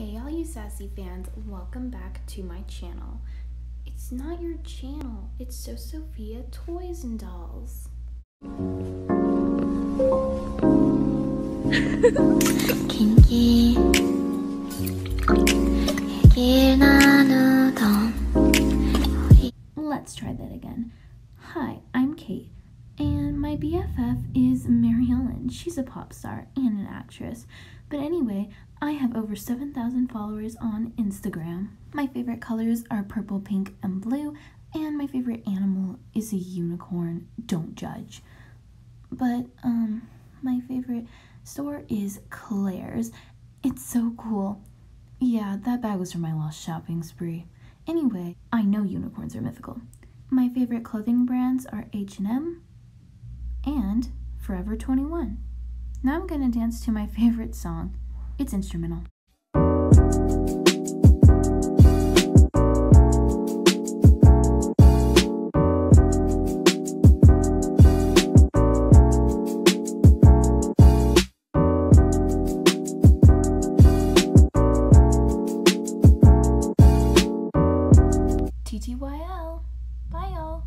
Hey all you sassy fans, welcome back to my channel. It's not your channel, it's So Sophia Toys and Dolls. Let's try that again. Hi, I'm Cate my BFF is Mary Ellen. She's a pop star and an actress. But anyway, I have over 7,000 followers on Instagram. My favorite colors are purple, pink, and blue, and my favorite animal is a unicorn. Don't judge. But, um, my favorite store is Claire's. It's so cool. Yeah, that bag was from my last shopping spree. Anyway, I know unicorns are mythical. My favorite clothing brands are H&M and Forever 21. Now I'm going to dance to my favorite song. It's instrumental. TTYL. Bye, y'all.